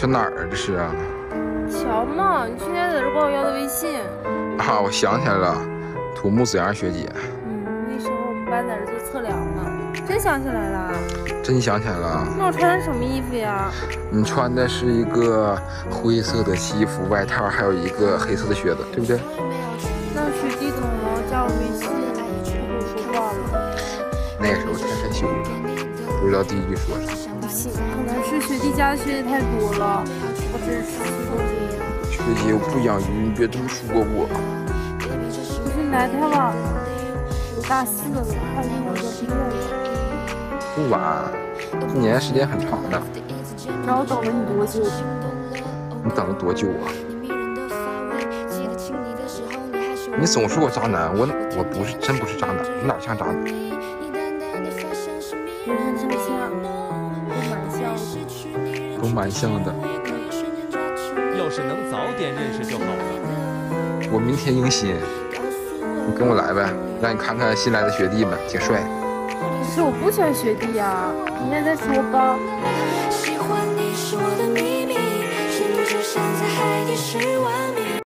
这哪儿啊？这是啊？乔嘛，你去年在这管我要的微信。啊，我想起来了，土木子阳学姐。嗯，那时候我们班在这做测量呢。真想起来了？真想起来了。那我穿的什么衣服呀？你穿的是一个灰色的西服外套，还有一个黑色的靴子，对不对？那学弟怎么加我微信，不跟我说话了？那个时候太害羞了，不知道第一句说啥。可能是学弟加的学姐太多了，我真是失控学姐，我不养鱼，你别这么说我。不是你来太晚了，我大四了，快一会儿就毕业了。不晚，一年时间很长的。那我等了你多久？你等了多久啊？你总说我渣男，我我不是真不是渣男，你哪像渣男？人人真像，都蛮像的。都蛮像的。要是能早点认识就好了。我明天迎新，你跟我来呗，让你看看新来的学弟们，挺帅。可是我不喜欢学弟呀，明天再说吧。喜欢你是我的秘密，深度就像在海底十万。